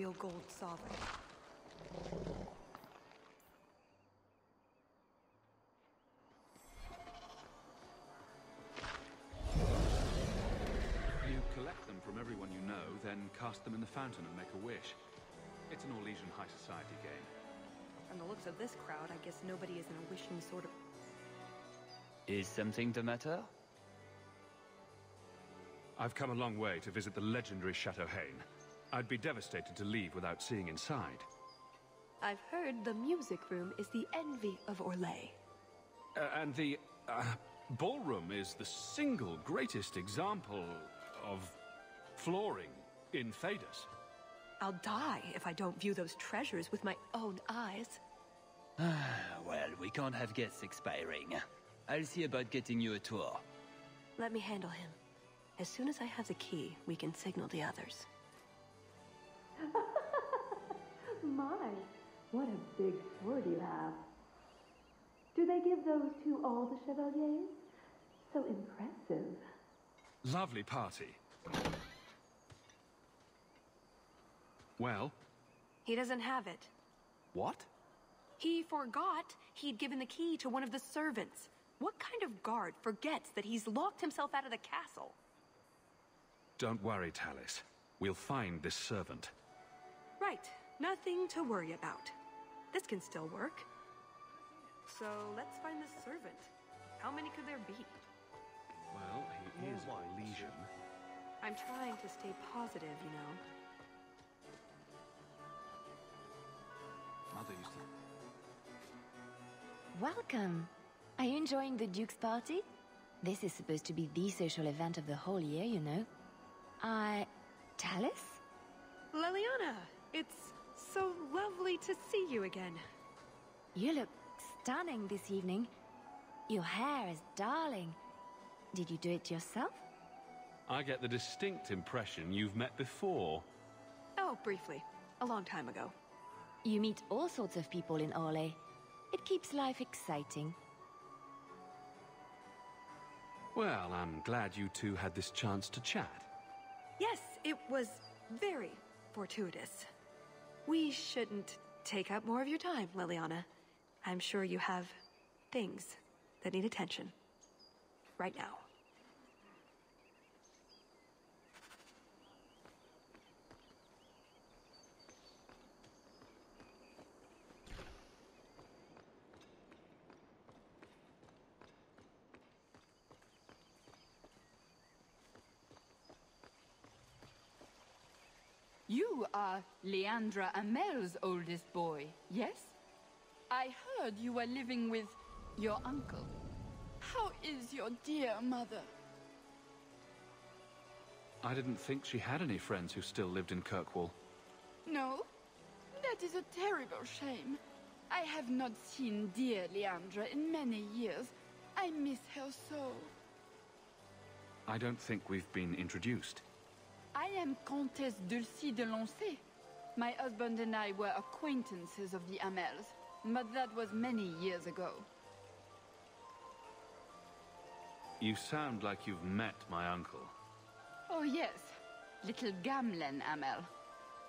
real gold sovereign. You collect them from everyone you know, then cast them in the fountain and make a wish. It's an Orlesian high society game. From the looks of this crowd, I guess nobody is in a wishing sort of... Is something the matter? I've come a long way to visit the legendary Chateau Haine. I'd be devastated to leave without seeing inside. I've heard the music room is the envy of Orlais. Uh, and the uh, ballroom is the single greatest example of flooring in Thedas. I'll die if I don't view those treasures with my own eyes. well, we can't have guests expiring. I'll see about getting you a tour. Let me handle him. As soon as I have the key, we can signal the others. My, what a big sword you have. Do they give those to all the chevaliers? So impressive. Lovely party. Well, He doesn't have it. what? He forgot he'd given the key to one of the servants. What kind of guard forgets that he's locked himself out of the castle? Don't worry, Tallis. We'll find this servant. Right, nothing to worry about. This can still work. So let's find the servant. How many could there be? Well, he is a legion. I'm trying to stay positive, you know. Mother used to... Welcome. Are you enjoying the Duke's party? This is supposed to be the social event of the whole year, you know. I... Tallis? Leliana, it's so lovely to see you again. You look stunning this evening. Your hair is darling. Did you do it yourself? I get the distinct impression you've met before. Oh, briefly. A long time ago. You meet all sorts of people in Orlais. It keeps life exciting. Well, I'm glad you two had this chance to chat. Yes, it was very fortuitous. We shouldn't take up more of your time, Leliana. I'm sure you have things that need attention. Right now. You are Leandra Amell's oldest boy, yes? I heard you were living with your uncle. How is your dear mother? I didn't think she had any friends who still lived in Kirkwall. No? That is a terrible shame. I have not seen dear Leandra in many years. I miss her so. I don't think we've been introduced. I am Countess Dulcie de Lancey. My husband and I were acquaintances of the Amells, but that was many years ago. You sound like you've met my uncle. Oh yes, little Gamlen Amell.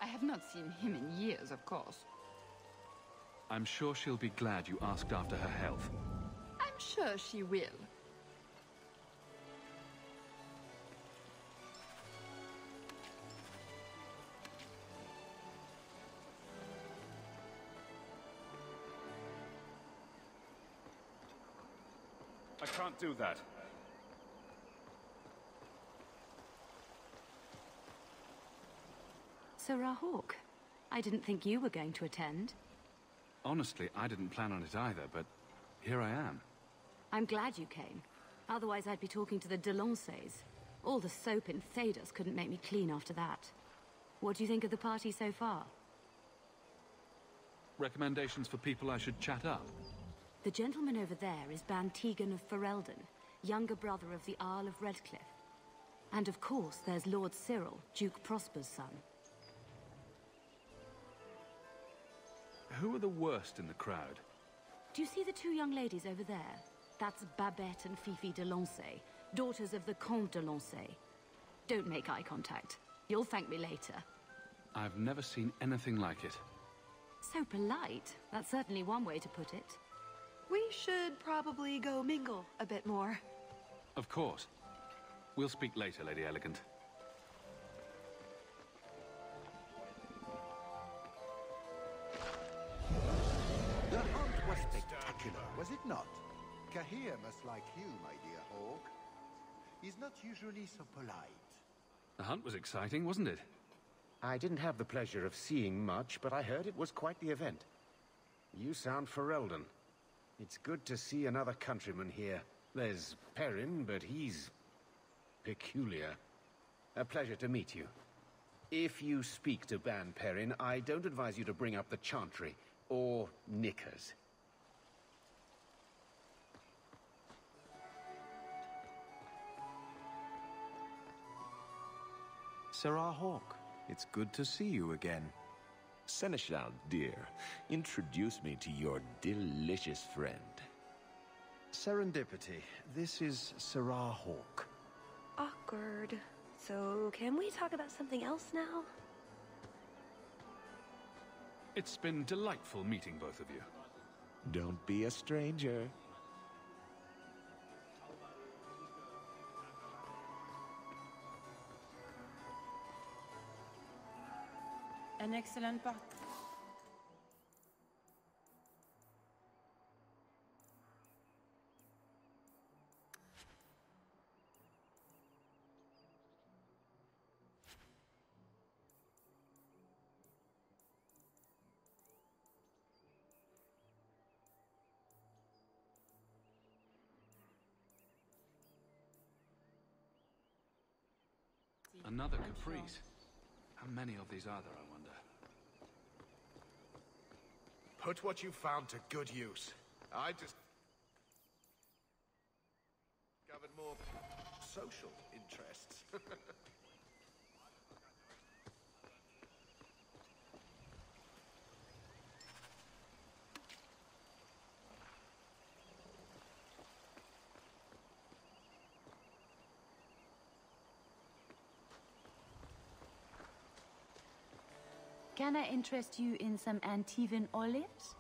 I have not seen him in years, of course. I'm sure she'll be glad you asked after her health. I'm sure she will. Do that. Sir Hawke, I didn't think you were going to attend. Honestly, I didn't plan on it either, but here I am. I'm glad you came. Otherwise, I'd be talking to the Delanceys. All the soap in Thedas couldn't make me clean after that. What do you think of the party so far? Recommendations for people I should chat up? The gentleman over there is Bann Teagan of Ferelden, younger brother of the Arl of Redcliffe. And of course, there's Lord Cyril, Duke Prosper's son. Who are the worst in the crowd? Do you see the two young ladies over there? That's Babette and Fifi de Lancey, daughters of the Comte de Lancey. Don't make eye contact. You'll thank me later. I've never seen anything like it. So polite. That's certainly one way to put it. We should probably go mingle a bit more. Of course. We'll speak later, Lady Elegant. The hunt was spectacular, was it not? Kahir must like you, my dear Hawke. He's not usually so polite. The hunt was exciting, wasn't it? I didn't have the pleasure of seeing much, but I heard it was quite the event. You sound Ferelden. It's good to see another countryman here. There's Perrin, but he's... peculiar. A pleasure to meet you. If you speak to Ban Perrin, I don't advise you to bring up the Chantry, or knickers. Serah Hawke, it's good to see you again. Seneschal, dear, introduce me to your delicious friend. Serendipity, this is Serah Hawke. Awkward. So, can we talk about something else now? It's been delightful meeting both of you. Don't be a stranger. An excellent part. Another caprice. How many of these are there, I wonder? Put what you found to good use. I just... discovered more social interests. Can I interest you in some Antivan olives?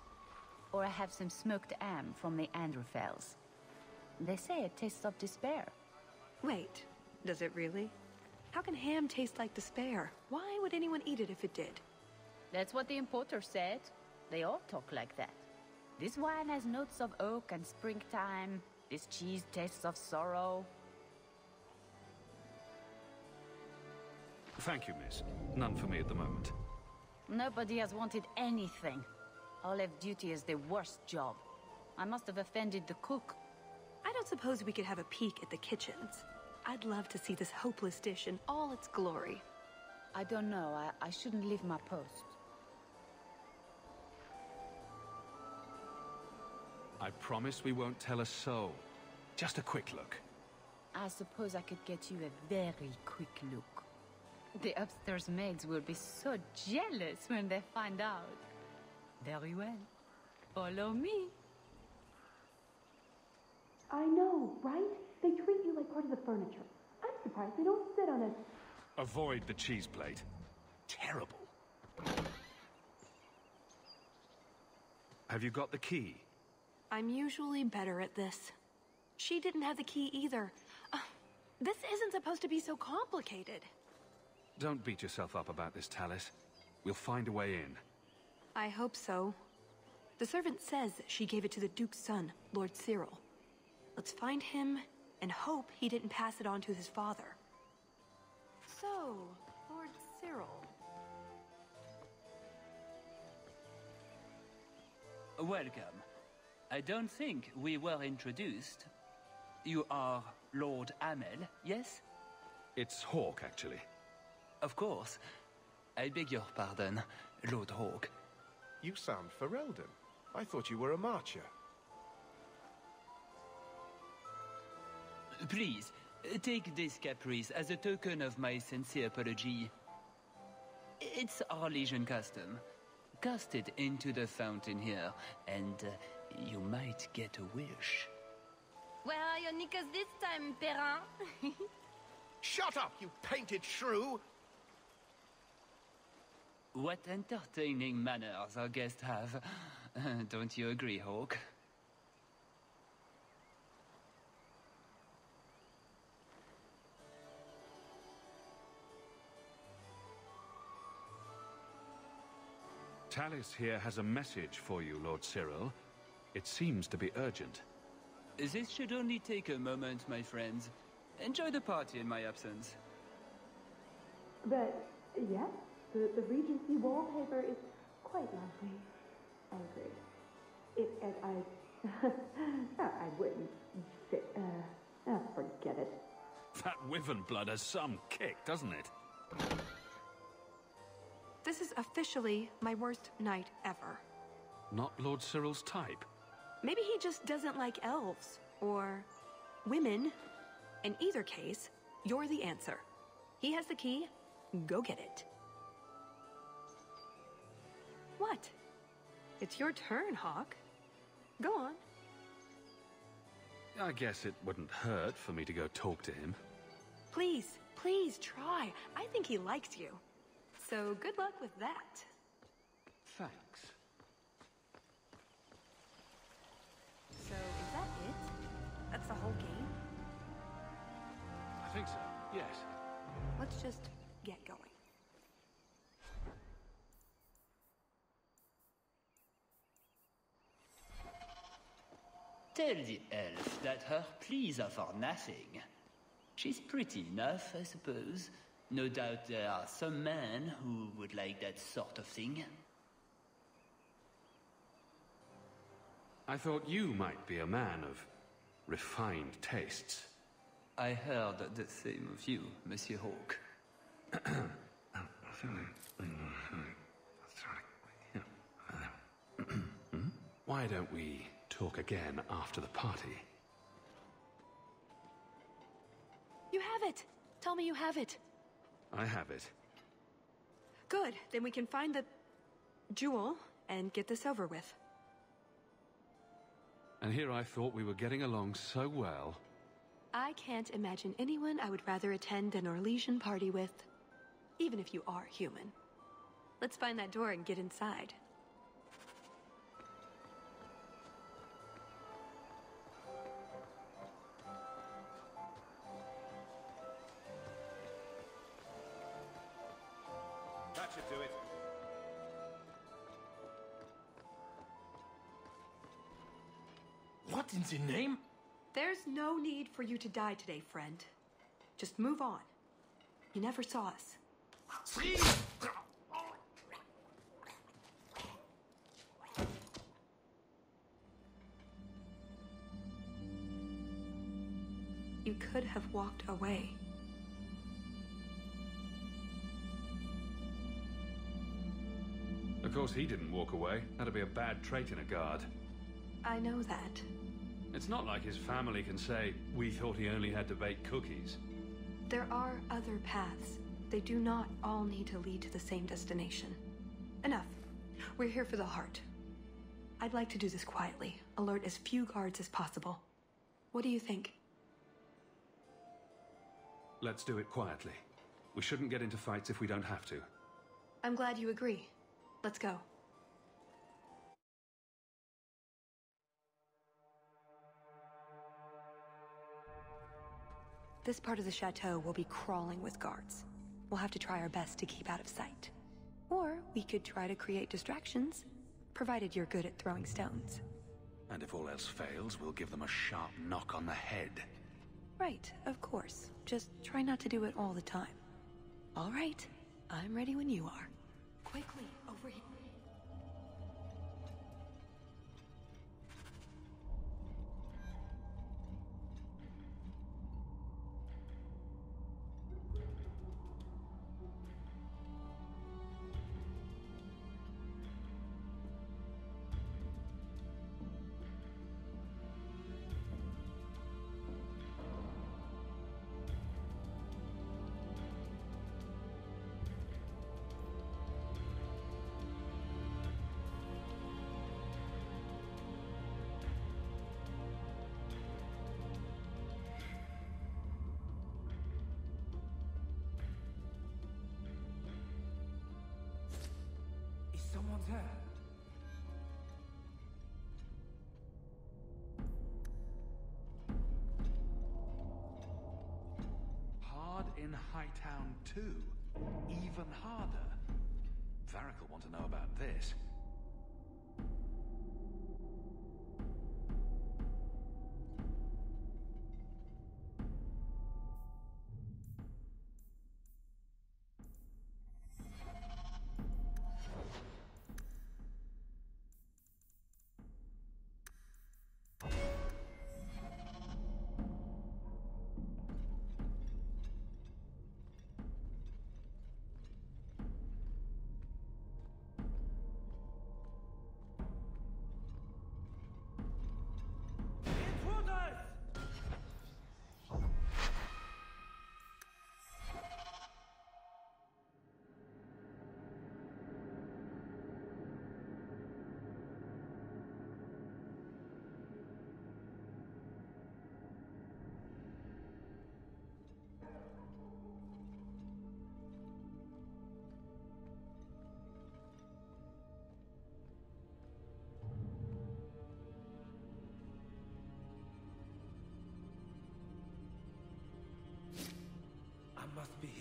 Or I have some smoked ham from the Anderfels. They say it tastes of despair. Wait, does it really? How can ham taste like despair? Why would anyone eat it if it did? That's what the importer said. They all talk like that. This wine has notes of oak and springtime. This cheese tastes of sorrow. Thank you, miss. None for me at the moment. Nobody has wanted anything. Olive duty is the worst job. I must have offended the cook. I don't suppose we could have a peek at the kitchens. I'd love to see this hopeless dish in all its glory. I don't know. I, I shouldn't leave my post. I promise we won't tell a soul. Just a quick look. I suppose I could get you a very quick look. The upstairs maids will be so jealous when they find out. Very well. Follow me. I know, right? They treat you like part of the furniture. I'm surprised they don't sit on it. Avoid the cheese plate. Terrible. Have you got the key? I'm usually better at this. She didn't have the key either. Uh, this isn't supposed to be so complicated. Don't beat yourself up about this, Tallis. We'll find a way in. I hope so. The servant says she gave it to the Duke's son, Lord Cyril. Let's find him and hope he didn't pass it on to his father. So, Lord Cyril. Welcome. I don't think we were introduced. You are Lord Amell, yes? It's Hawke, actually. Of course. I beg your pardon, Lord Hawke. you sound Ferelden. I thought you were a marcher. Please, take this caprice as a token of my sincere apology. It's our Orlesian custom. Cast it into the fountain here, and uh, you might get a wish. Where are your knickers this time, Perrin? Shut up, you painted shrew! What entertaining manners our guests have. Don't you agree, Hawke? Tallis here has a message for you, Lord Cyril. It seems to be urgent. This should only take a moment, my friends. Enjoy the party in my absence. But, yes, the, the Regency wallpaper is quite lovely. I agree. It, and I, I wouldn't fit, uh, oh, forget it. That wyvern blood has some kick, doesn't it? This is officially my worst night ever. Not Lord Cyril's type. Maybe he just doesn't like elves or women. In either case, you're the answer. He has the key. Go get it. What? It's your turn, Hawke. Go on. I guess it wouldn't hurt for me to go talk to him. Please, please try. I think he likes you. So good luck with that. Thanks. So is that it? That's the whole game? I think so, yes. Let's just get going. Tell the elf that her pleas are for nothing. She's pretty enough, I suppose. No doubt there are some men who would like that sort of thing. I thought you might be a man of refined tastes. I heard the same of you, Monsieur Hawke. Why don't we talk again after the party? You have it! Tell me you have it. I have it. Good. Then we can find the jewel and get this over with. And here I thought we were getting along so well. I can't imagine anyone I would rather attend an Orlesian party with, even if you are human. Let's find that door and get inside. What in the name? There's no need for you to die today, friend. Just move on. You never saw us. You could have walked away. Of course, he didn't walk away. That'd be a bad trait in a guard. I know that. It's not like his family can say, we thought he only had to bake cookies. There are other paths. They do not all need to lead to the same destination. Enough. We're here for the heart. I'd like to do this quietly, alert as few guards as possible. What do you think? Let's do it quietly. We shouldn't get into fights if we don't have to. I'm glad you agree. Let's go. This part of the chateau will be crawling with guards. We'll have to try our best to keep out of sight. Or we could try to create distractions, provided you're good at throwing stones. And if all else fails, we'll give them a sharp knock on the head. Right, of course. Just try not to do it all the time. All right, I'm ready when you are. Quickly, Hard in Hightown too. Even harder. Varric will want to know about this.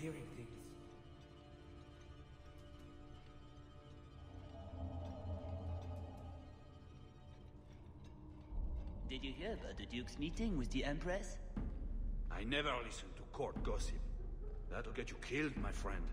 Hearing things. Did you hear about the Duke's meeting with the Empress? I never listen to court gossip. That'll get you killed, my friend.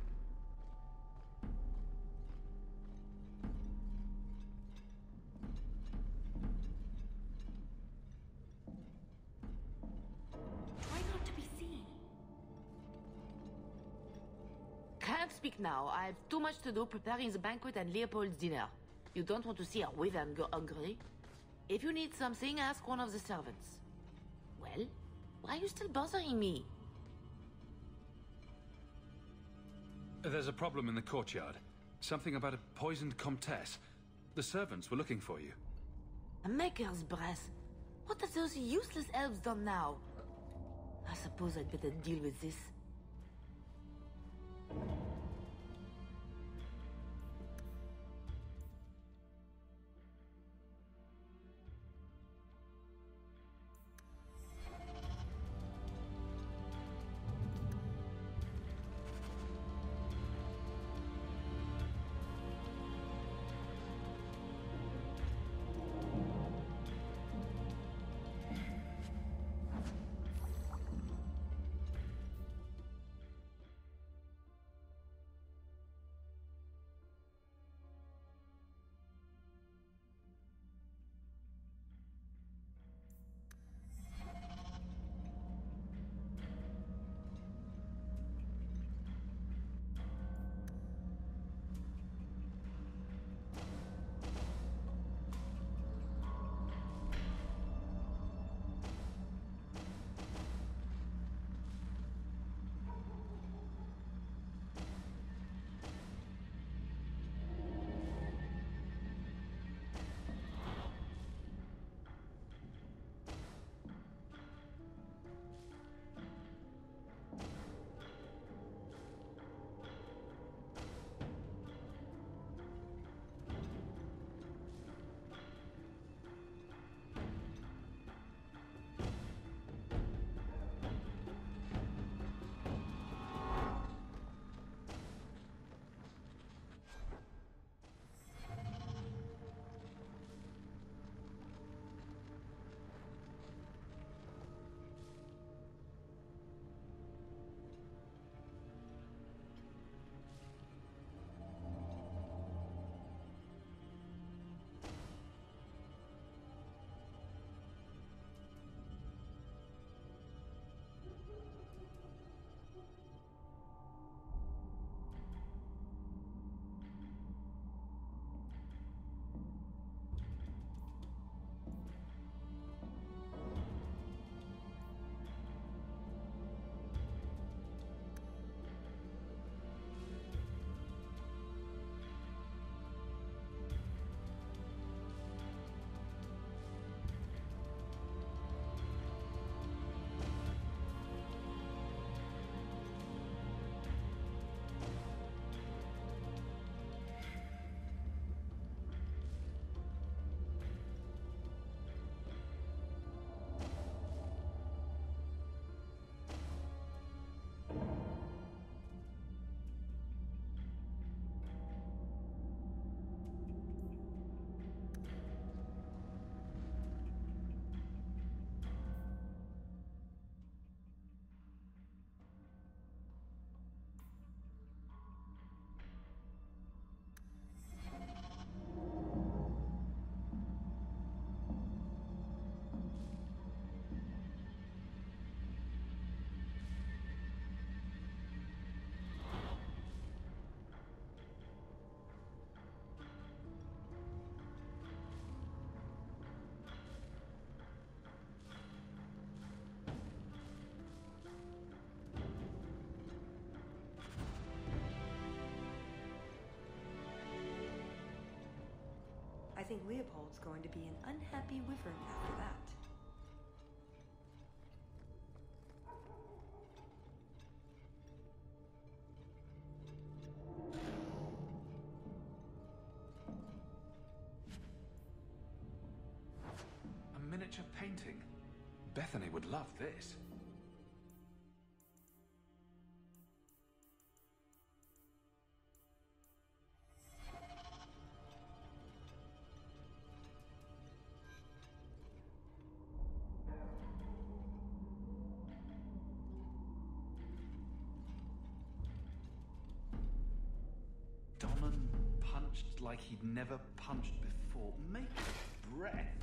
Have too much to do preparing the banquet and Leopold's dinner. You don't want to see a wyvern go hungry. If you need something, ask one of the servants. Well, why are you still bothering me? There's a problem in the courtyard. Something about a poisoned comtesse. The servants were looking for you. A maker's breath. What have those useless elves done now? I suppose I'd better deal with this. Think Leopold's going to be an unhappy wyvern after that. Punched like he'd never punched before. Maker's breath.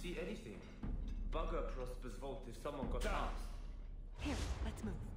See anything. Bugger Prosper's vault if someone got out. Here, let's move.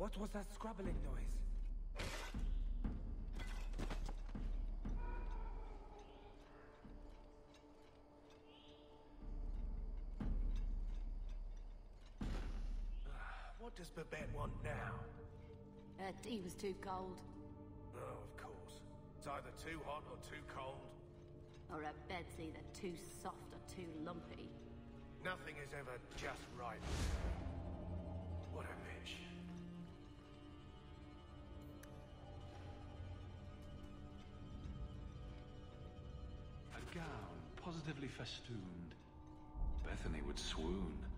What was that scrabbling noise? Ah, what does Babette want now? Her tea was too cold. Oh, of course. It's either too hot or too cold. Or her bed's either too soft or too lumpy. Nothing is ever just right. What a bitch. Gown positively festooned. Bethany would swoon.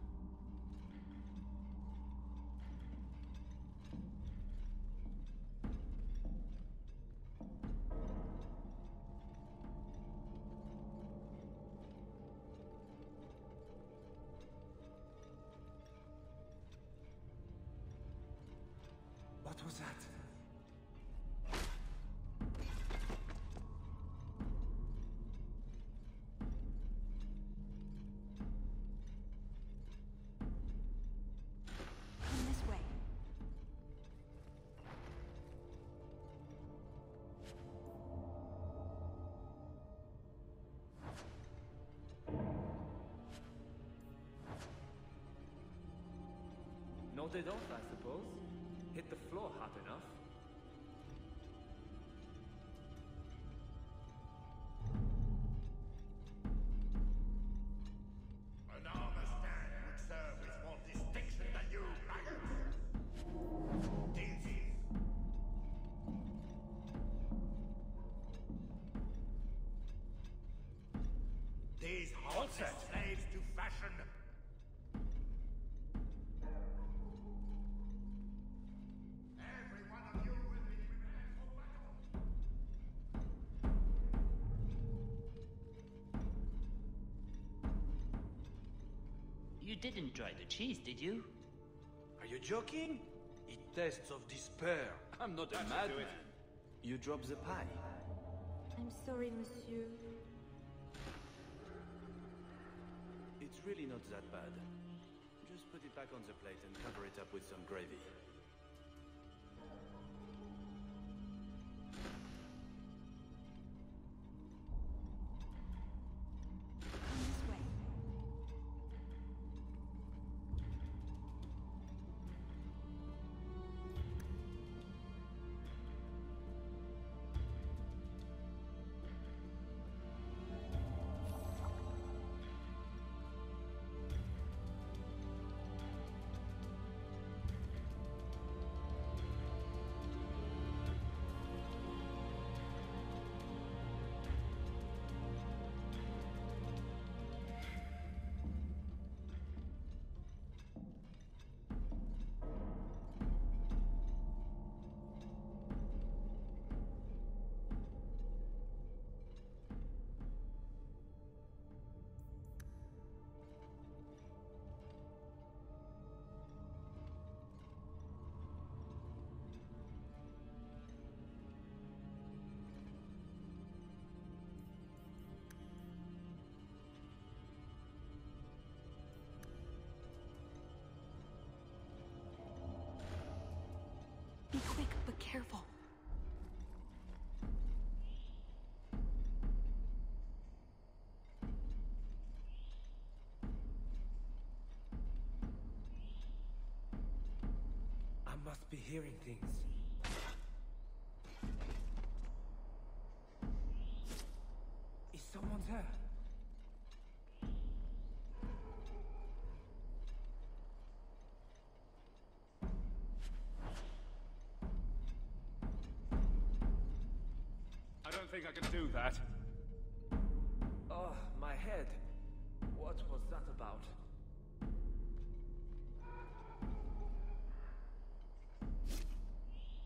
No, they don't, I suppose. Hit the floor hard enough. Didn't try the cheese, did you? Are you joking? It tastes of despair. I'm not a madman. You dropped the pie. I'm sorry, monsieur. It's really not that bad. Just put it back on the plate and cover it up with some gravy. Careful. I must be hearing things. Is someone there? I don't think I can do that. Oh, my head. What was that about?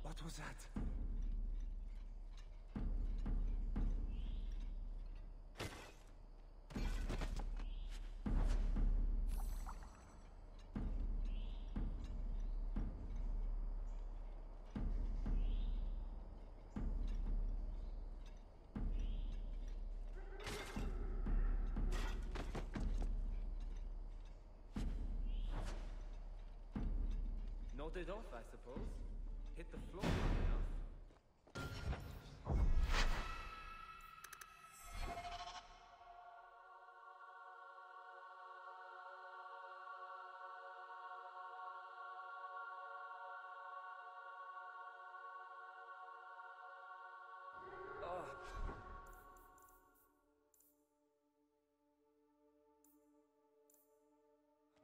What was that? Nodded off, I suppose. Hit the floor. Oh.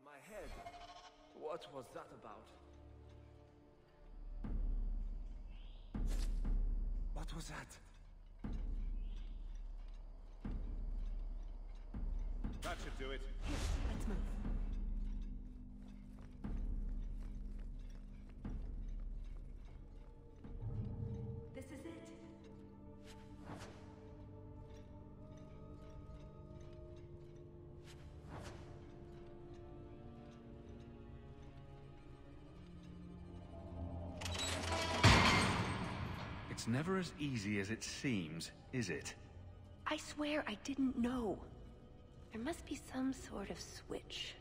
My head. What was that about? What was that? That should do it. It's never as easy as it seems, is it? I swear I didn't know. There must be some sort of switch.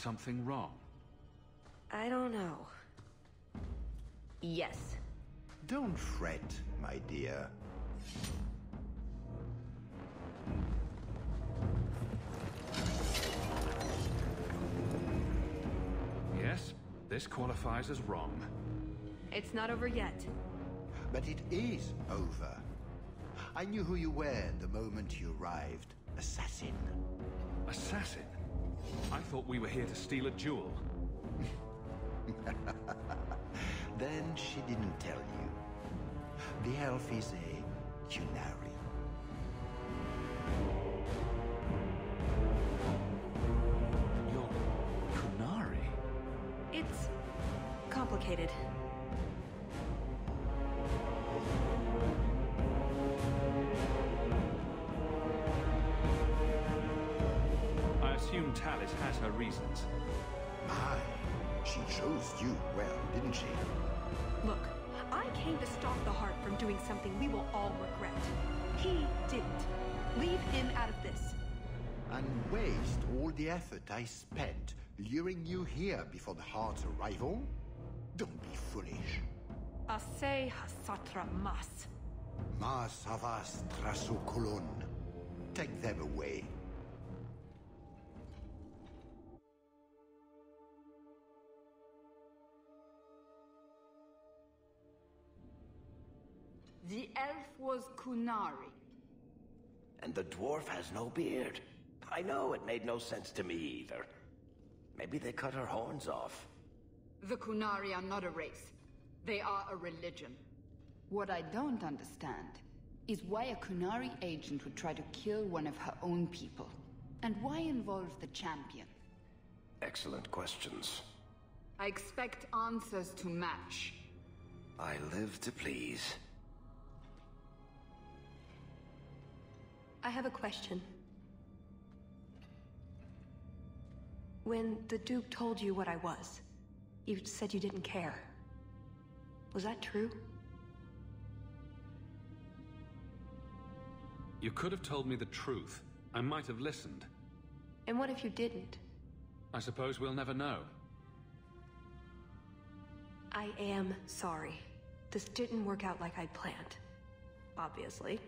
Something wrong? I don't know. Yes. Don't fret, my dear. Yes, this qualifies as wrong. It's not over yet. But it is over. I knew who you were the moment you arrived. Assassin. Assassin? I thought we were here to steal a jewel. then she didn't tell you. The elf is a Qunari. You're Qunari? It's complicated. Her reasons. My, she chose you well, didn't she? Look, I came to stop the heart from doing something we will all regret. He didn't. Leave him out of this. And waste all the effort I spent luring you here before the heart's arrival? Don't be foolish. Ase hasatra mas. Mas havas trasukulun. Take them away. The elf was Qunari. And the dwarf has no beard. I know it made no sense to me either. Maybe they cut her horns off. The Qunari are not a race. They are a religion. What I don't understand is why a Qunari agent would try to kill one of her own people. And why involve the champion? Excellent questions. I expect answers to match. I live to please. I have a question. When the Duke told you what I was, you said you didn't care. Was that true? You could have told me the truth. I might have listened. And what if you didn't? I suppose we'll never know. I am sorry. This didn't work out like I'd planned. Obviously.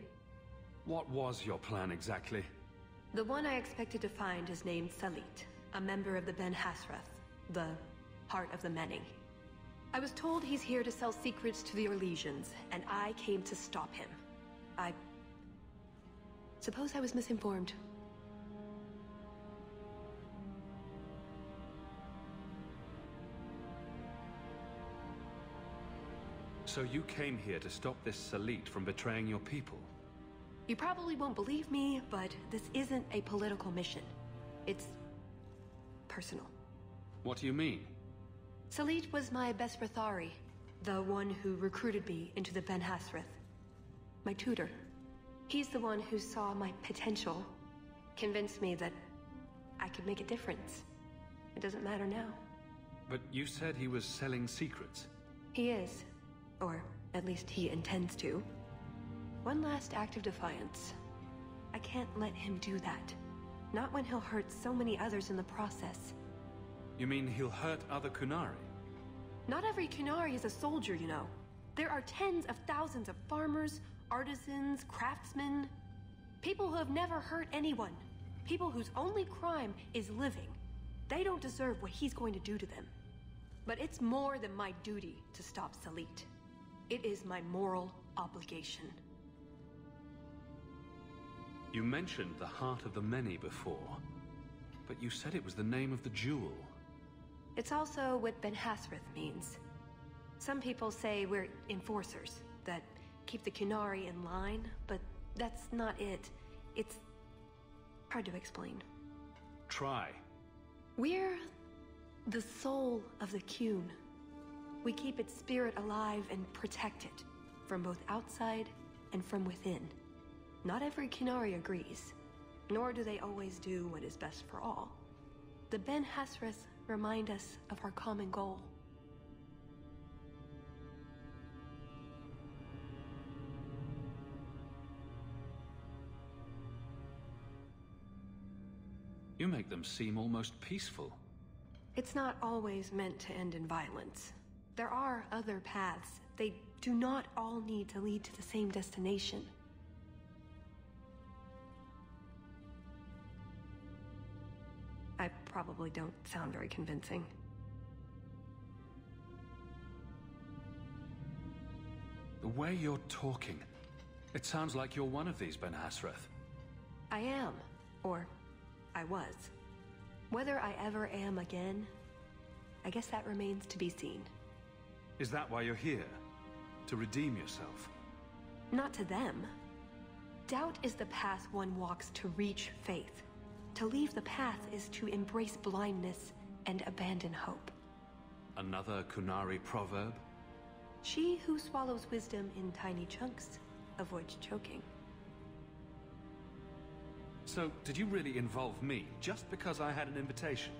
What was your plan exactly? The one I expected to find is named Salit, a member of the Ben Hasrath, the Heart of the Many. I was told he's here to sell secrets to the Orlesians, and I came to stop him. I... Suppose I was misinformed. So you came here to stop this Salit from betraying your people? You probably won't believe me, but this isn't a political mission. It's... personal. What do you mean? Salit was my best Rathari, the one who recruited me into the Ben Hasrath. My tutor. He's the one who saw my potential, convinced me that I could make a difference. It doesn't matter now. But you said he was selling secrets. He is. Or at least he intends to. One last act of defiance. I can't let him do that. Not when he'll hurt so many others in the process. You mean he'll hurt other Qunari? Not every Qunari is a soldier, you know. There are tens of thousands of farmers, artisans, craftsmen. People who have never hurt anyone. People whose only crime is living. They don't deserve what he's going to do to them. But it's more than my duty to stop Salit. It is my moral obligation. You mentioned the Heart of the Many before, but you said it was the name of the jewel. It's also what Ben Hasrath means. Some people say we're enforcers, that keep the Qunari in line, but that's not it. It's hard to explain. Try. We're the soul of the Qun. We keep its spirit alive and protect it, from both outside and from within. Not every Qunari agrees, nor do they always do what is best for all. The Ben Hasrath remind us of our common goal. You make them seem almost peaceful. It's not always meant to end in violence. There are other paths. They do not all need to lead to the same destination. Probably don't sound very convincing. The way you're talking, it sounds like you're one of these Ben Hasrath. I am. Or, I was. Whether I ever am again, I guess that remains to be seen. Is that why you're here? To redeem yourself? Not to them. Doubt is the path one walks to reach faith. To leave the path is to embrace blindness and abandon hope. Another Qunari proverb? She who swallows wisdom in tiny chunks avoids choking. So, did you really involve me just because I had an invitation?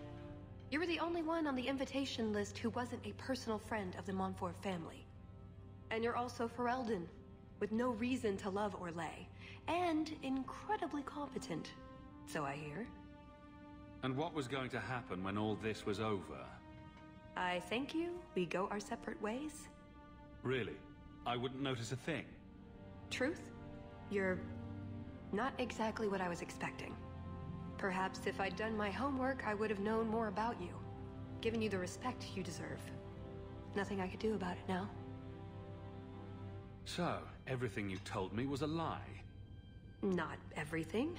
You were the only one on the invitation list who wasn't a personal friend of the Montfort family. And you're also Ferelden, with no reason to love Orlais, and incredibly competent, so I hear. And what was going to happen when all this was over? I thank you, we go our separate ways. Really? I wouldn't notice a thing? Truth? You're not exactly what I was expecting. Perhaps if I'd done my homework, I would have known more about you. Given you the respect you deserve. Nothing I could do about it now. So, everything you told me was a lie? Not everything.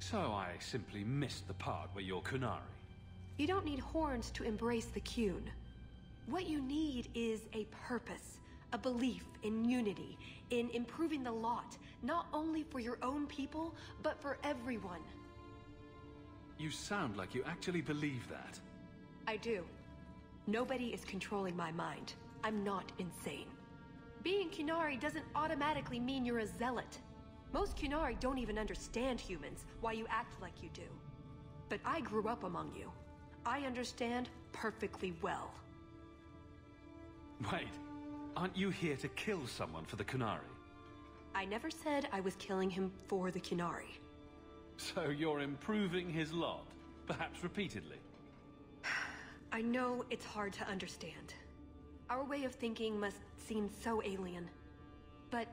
So I simply missed the part where you're Qunari. You don't need horns to embrace the Qun. What you need is a purpose, a belief in unity, in improving the lot, not only for your own people, but for everyone. You sound like you actually believe that. I do. Nobody is controlling my mind. I'm not insane. Being Qunari doesn't automatically mean you're a zealot. Most Qunari don't even understand humans, why you act like you do. But I grew up among you. I understand perfectly well. Wait, aren't you here to kill someone for the Qunari? I never said I was killing him for the Qunari. So you're improving his lot, perhaps repeatedly? I know it's hard to understand. Our way of thinking must seem so alien. But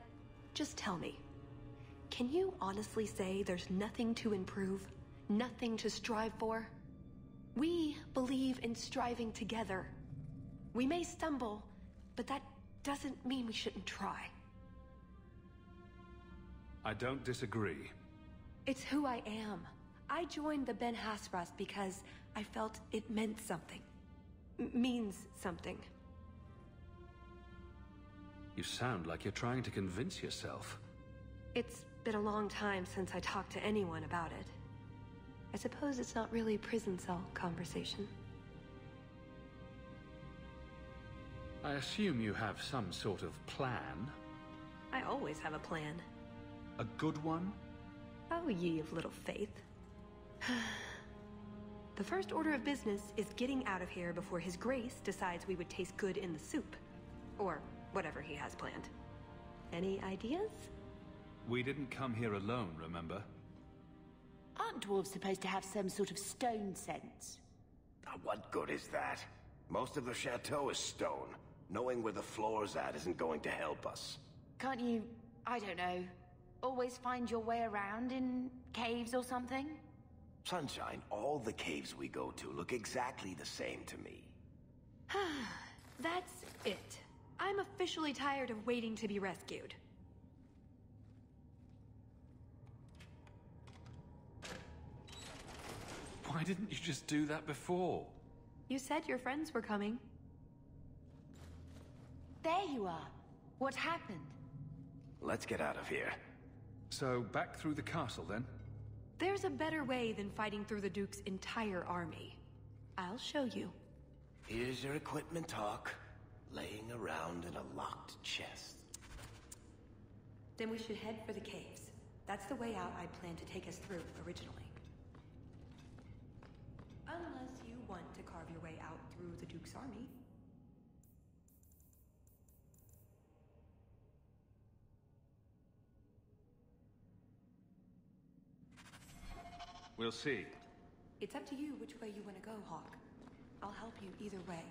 just tell me, can you honestly say there's nothing to improve? Nothing to strive for? We believe in striving together. We may stumble, but that doesn't mean we shouldn't try. I don't disagree. It's who I am. I joined the Ben Hasrath because I felt it meant something. M means something. You sound like you're trying to convince yourself. It's been a long time since I talked to anyone about it. I suppose it's not really prison cell conversation. I assume you have some sort of plan. I always have a plan. A good one? Oh, ye of little faith. the first order of business is getting out of here before His Grace decides we would taste good in the soup. Or whatever he has planned. Any ideas? We didn't come here alone, remember? Aren't dwarves supposed to have some sort of stone sense? What good is that? Most of the chateau is stone. Knowing where the floor's at isn't going to help us. Can't you, I don't know, always find your way around in caves or something? Sunshine, all the caves we go to look exactly the same to me. That's it. I'm officially tired of waiting to be rescued. Why didn't you just do that before? You said your friends were coming. There you are. What happened? Let's get out of here. So, back through the castle, then? There's a better way than fighting through the Duke's entire army. I'll show you. Here's your equipment talk. Laying around in a locked chest. Then we should head for the caves. That's the way out I planned to take us through originally. Unless you want to carve your way out through the Duke's army. We'll see. It's up to you which way you want to go, Hawke. I'll help you either way.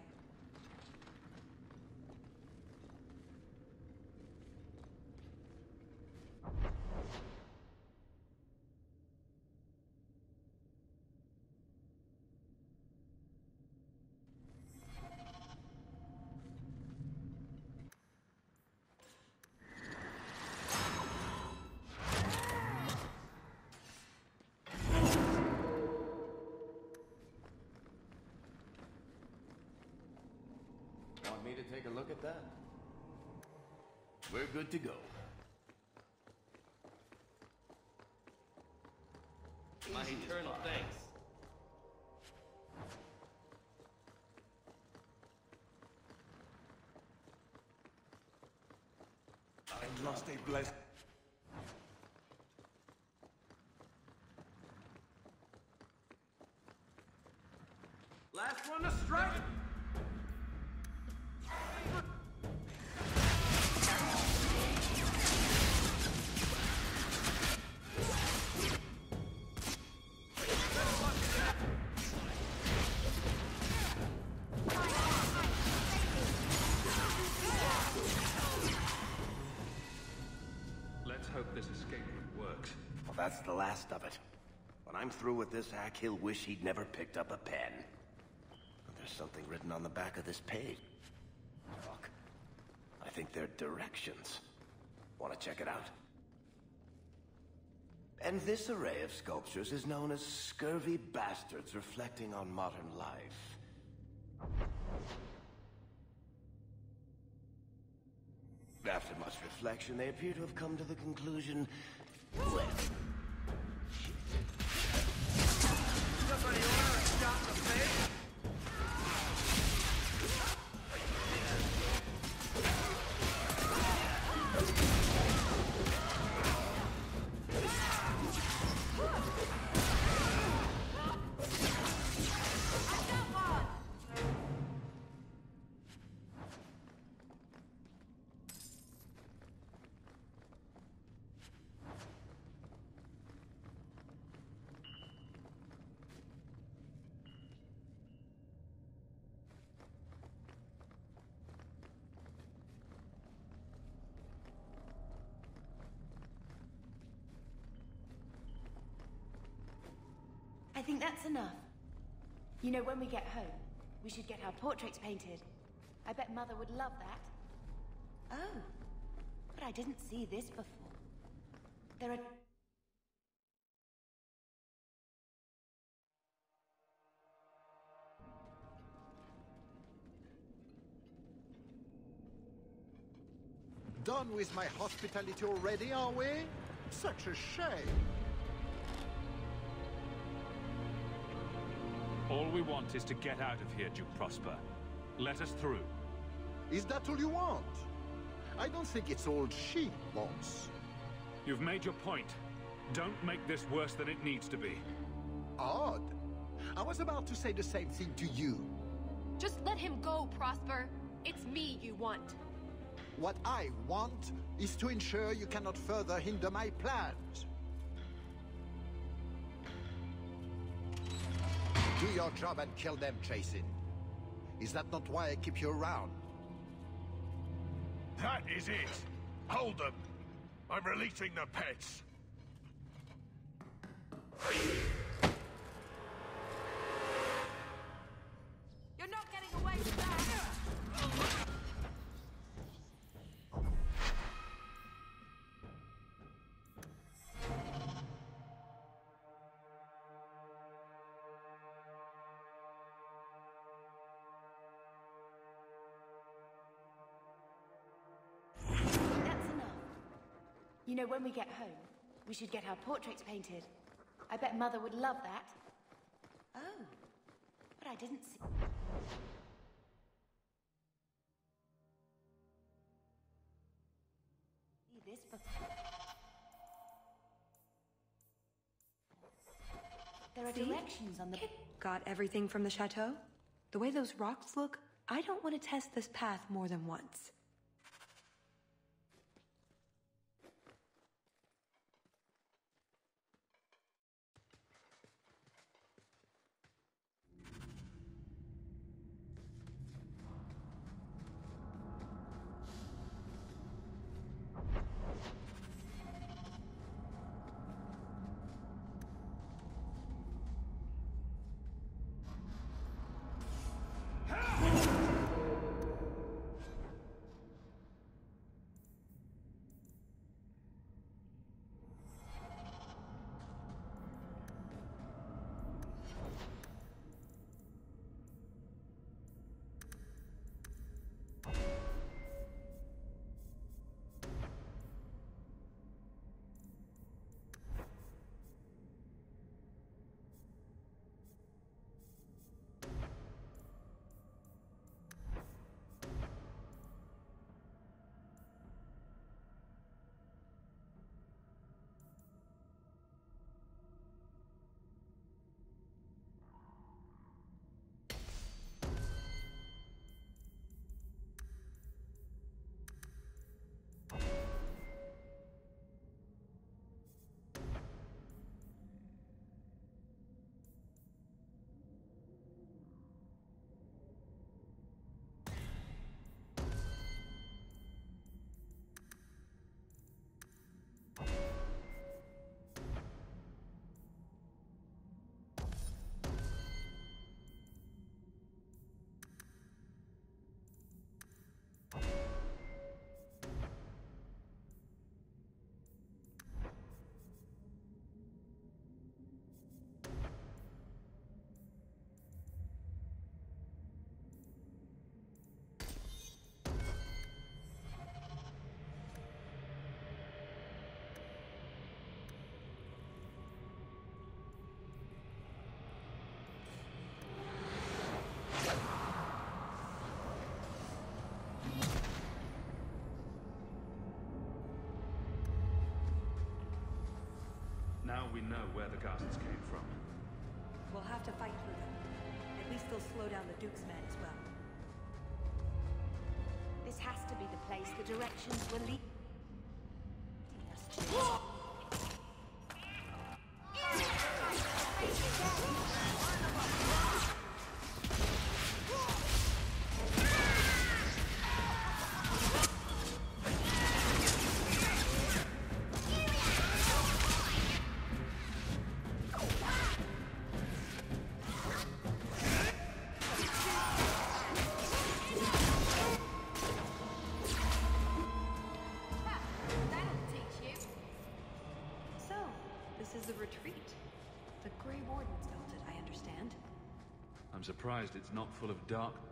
Want me to take a look at that? We're good to go. My Easy eternal pie. thanks. I lost a blessed. The last of it. When I'm through with this hack, he'll wish he'd never picked up a pen. But there's something written on the back of this page. Look. I think they're directions. Want to check it out? And this array of sculptures is known as scurvy bastards reflecting on modern life. After much reflection, they appear to have come to the conclusion, well, think that's enough. You know, when we get home, we should get our portraits painted. I bet Mother would love that. Oh, but I didn't see this before. There are... Done with my hospitality already, are we? Such a shame. All we want is to get out of here, Duke Prosper. Let us through. Is that all you want? I don't think it's all she wants. You've made your point. Don't make this worse than it needs to be. Odd. I was about to say the same thing to you. Just let him go, Prosper. It's me you want. What I want is to ensure you cannot further hinder my plans. Your job and kill them, Jason. Is that not why I keep you around? That is it. Hold them. I'm releasing the pets. Know, when we get home, we should get our portraits painted. I bet Mother would love that. Oh, but I didn't see... this before. There are See? directions on the... Got everything from the chateau? The way those rocks look, I don't want to test this path more than once. We know where the ghasts came from. We'll have to fight through them. At least they'll slow down the Duke's men as well. This has to be the place the directions were leading surprised it's not full of dark.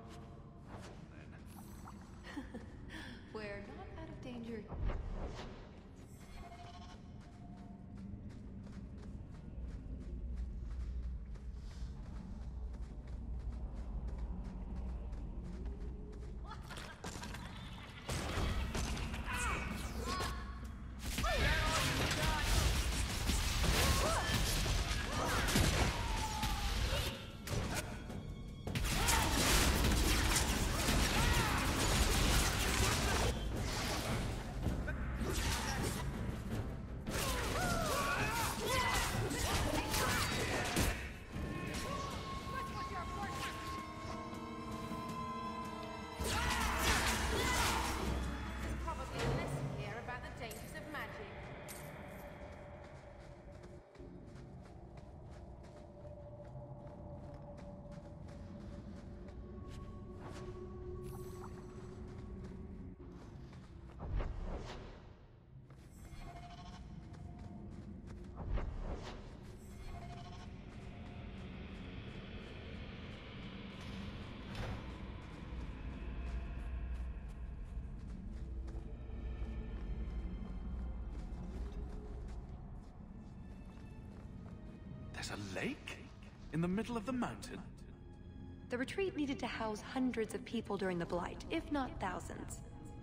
There's a lake? In the middle of the mountain? The retreat needed to house hundreds of people during the Blight, if not thousands.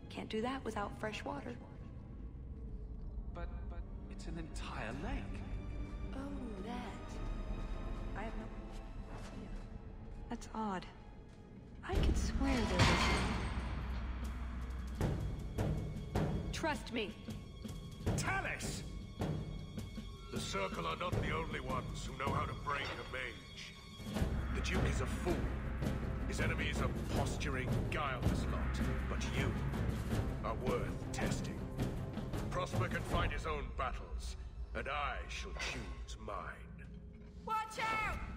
Can't do that without fresh water. But, but it's an entire lake. Oh, that. I have no. Yeah. That's odd. I could swear there was. Trust me. Tallis! Circle are not the only ones who know how to break a mage. The Duke is a fool. His enemies are posturing, guileless lot. But you are worth testing. Prosper can fight his own battles, and I shall choose mine. Watch out!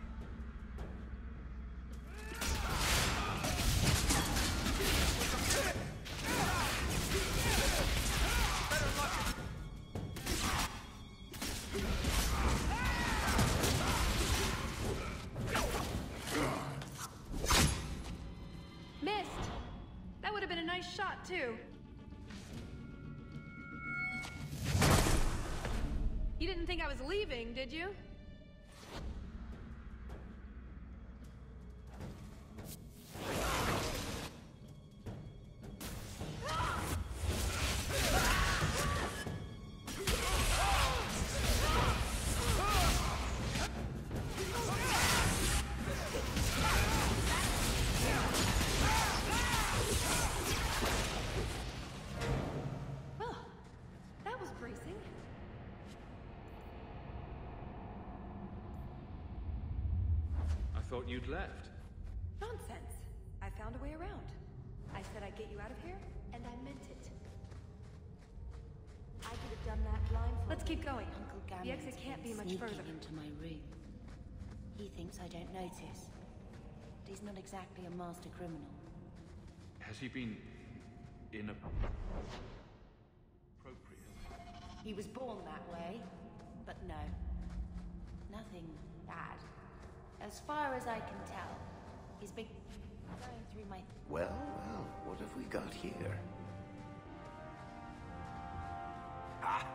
Leaving, did you? You'd left. Nonsense. I found a way around. I said I'd get you out of here, and I meant it. I could have done that blindfolded. Let's keep going. Uncle The exit can't be came much sneaking further. into my room. He thinks I don't notice. But he's not exactly a master criminal. Has he been in a... inappropriate? He was born that way, but no. Nothing bad. As far as I can tell, he's been going through my... Well, well, what have we got here? Ah!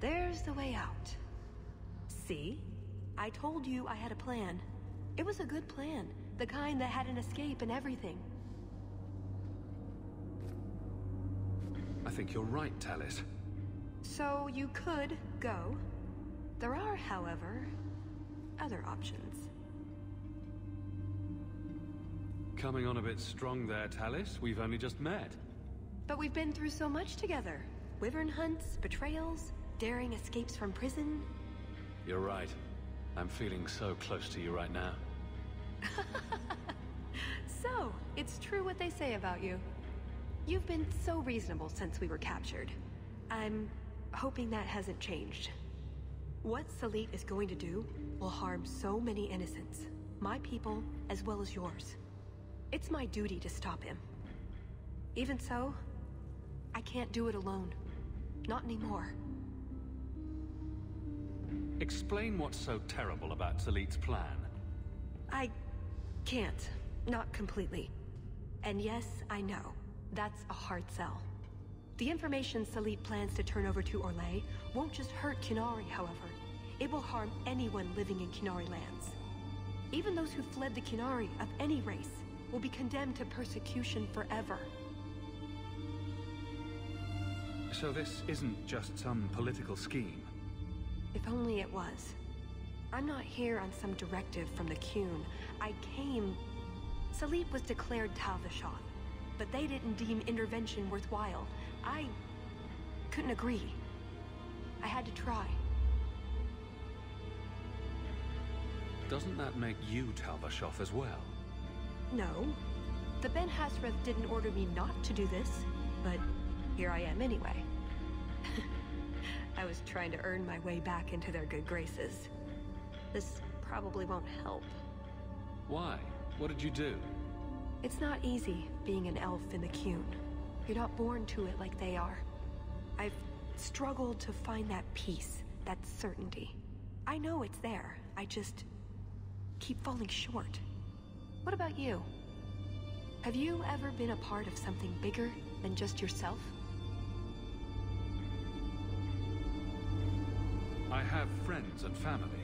And there's the way out. See? I told you I had a plan. It was a good plan. The kind that had an escape and everything. I think you're right, Tallis. So you could go. There are, however, other options. Coming on a bit strong there, Tallis. We've only just met. But we've been through so much together. Wyvern hunts, betrayals, daring escapes from prison. You're right. I'm feeling so close to you right now. So, it's true what they say about you. You've been so reasonable since we were captured. I'm hoping that hasn't changed. What Salit is going to do will harm so many innocents. My people, as well as yours. It's my duty to stop him. Even so, I can't do it alone. Not anymore. Explain what's so terrible about Salit's plan. I can't. Not completely. And yes, I know. That's a hard sell. The information Salit plans to turn over to Orlais won't just hurt Qunari, however. It will harm anyone living in Qunari lands. Even those who fled the Qunari of any race will be condemned to persecution forever. So this isn't just some political scheme. If only it was. I'm not here on some directive from the Qun. I came... Salit was declared Tal-Vashoth, but they didn't deem intervention worthwhile. I... couldn't agree. I had to try. Doesn't that make you Tal-Vashoth as well? No. The Ben Hasrath didn't order me not to do this, but here I am anyway. I was trying to earn my way back into their good graces. This probably won't help. Why? What did you do? It's not easy being an elf in the Qun. You're not born to it like they are. I've struggled to find that peace, that certainty. I know it's there. I just keep falling short. What about you? Have you ever been a part of something bigger than just yourself? Have friends and family.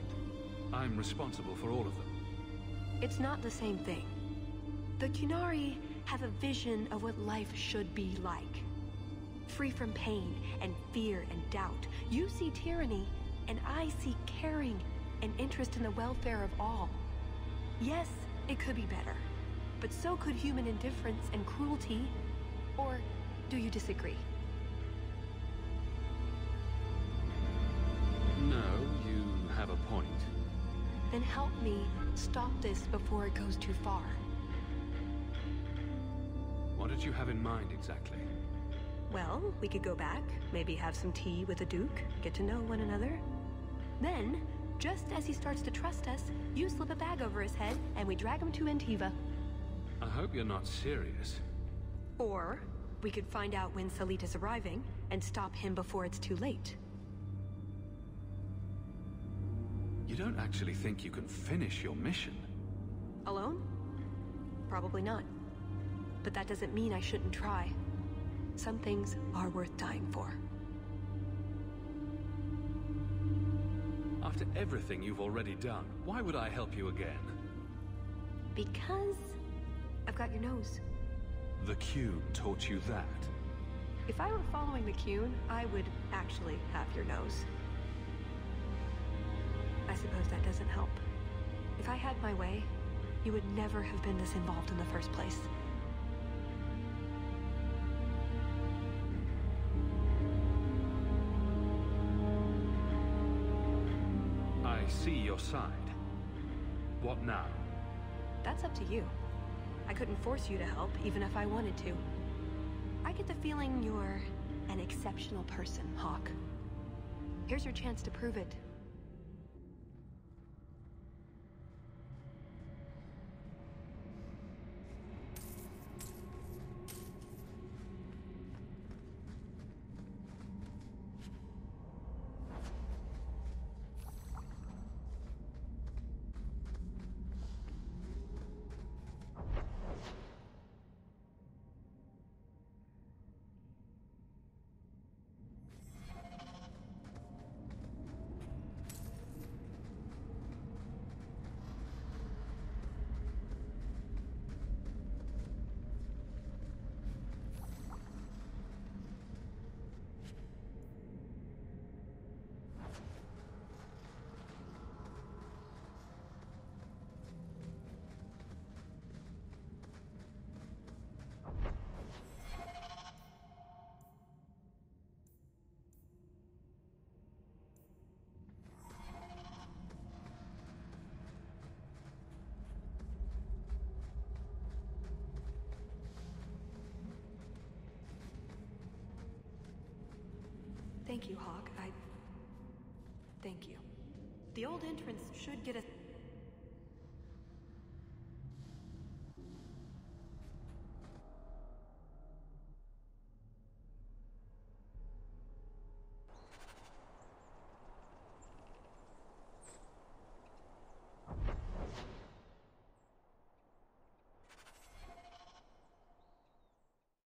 I'm responsible for all of them. It's not the same thing. The Qunari have a vision of what life should be like. Free from pain and fear and doubt. You see tyranny, and I see caring and interest in the welfare of all. Yes, it could be better. But so could human indifference and cruelty. Or do you disagree? No, you have a point. Then help me stop this before it goes too far. What did you have in mind exactly? Well, we could go back, maybe have some tea with the Duke, get to know one another. Then, just as he starts to trust us, you slip a bag over his head and we drag him to Antiva. I hope you're not serious. Or, we could find out when Salita's arriving and stop him before it's too late. You don't actually think you can finish your mission? Alone? Probably not. But that doesn't mean I shouldn't try. Some things are worth dying for. After everything you've already done, why would I help you again? Because I've got your nose. The Qun taught you that. If I were following the Qun, I would actually have your nose. I suppose that doesn't help. If I had my way, you would never have been this involved in the first place. I see your side. What now? That's up to you. I couldn't force you to help, even if I wanted to. I get the feeling you're an exceptional person, Hawke. Here's your chance to prove it. Thank you, Hawke. I... Thank you. The old entrance should get us